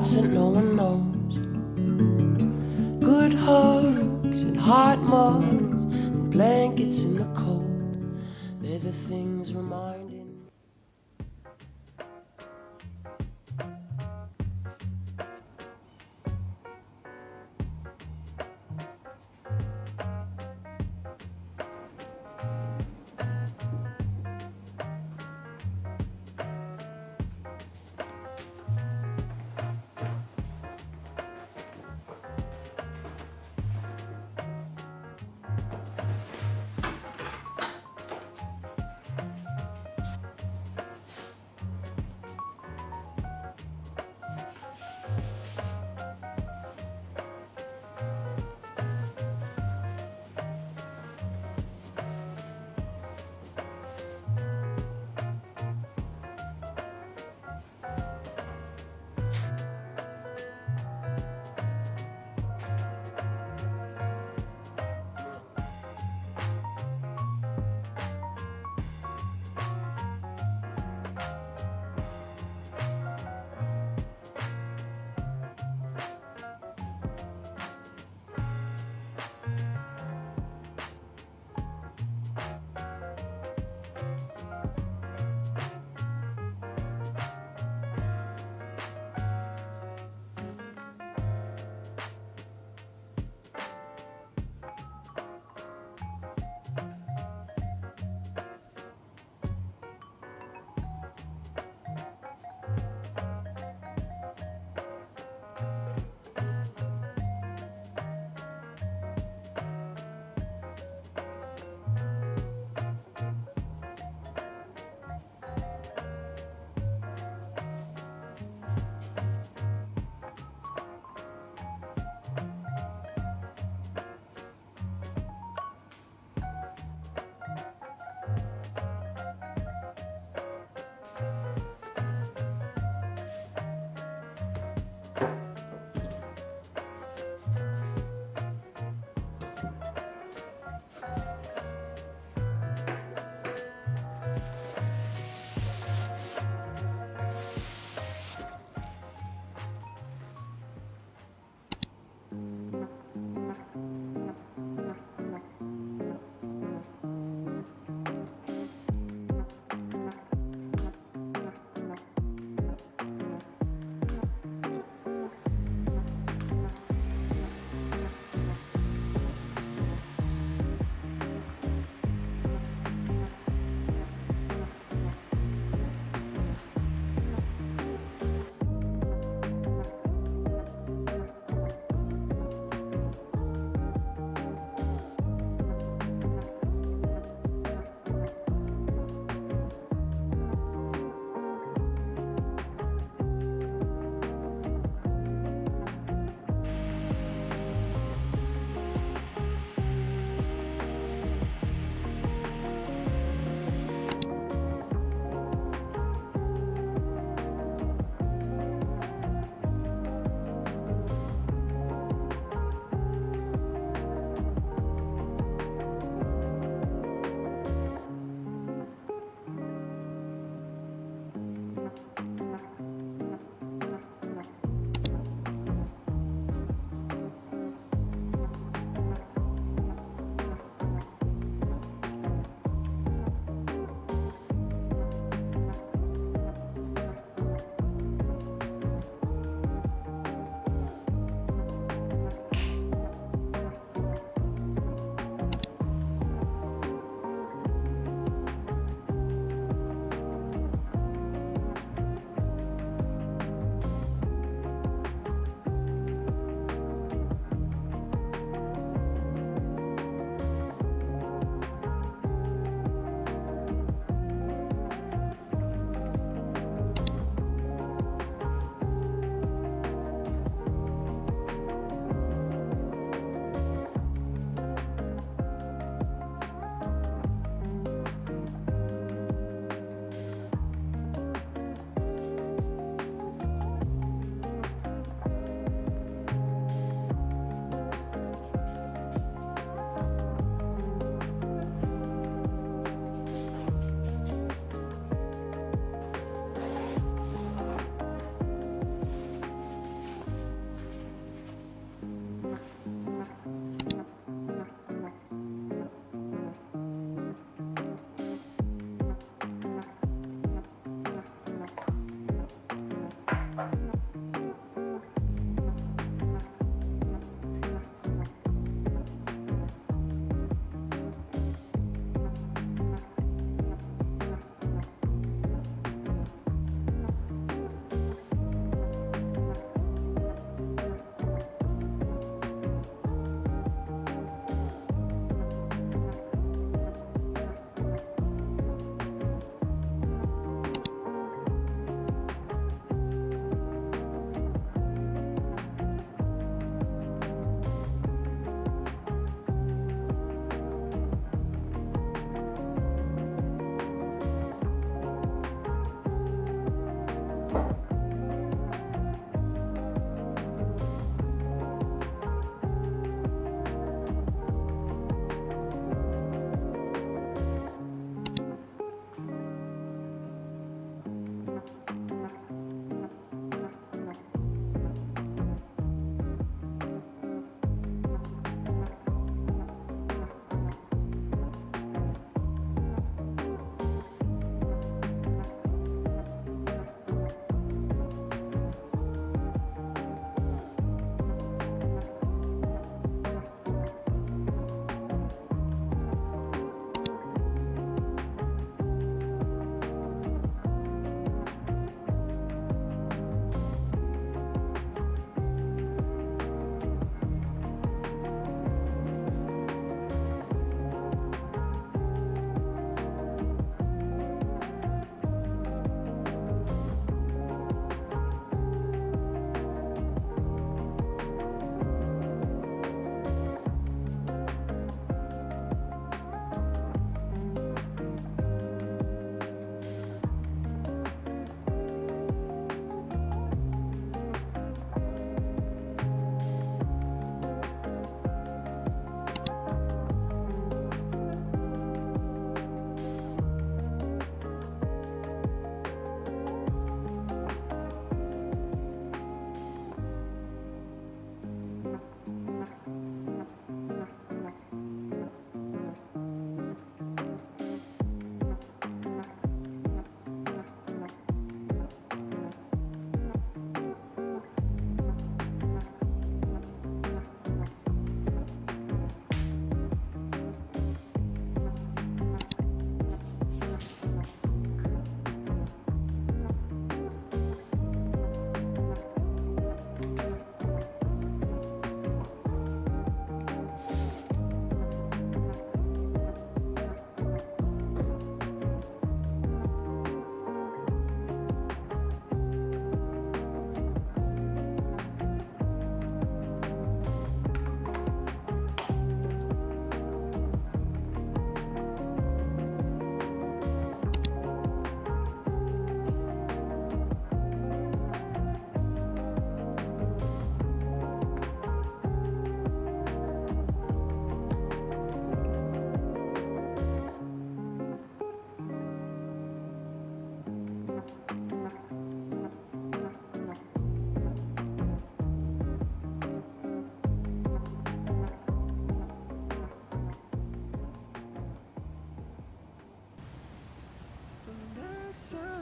to spots that no one knows. Good hugs and hot mugs and blankets in the cold. They're the things reminding.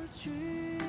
Simpler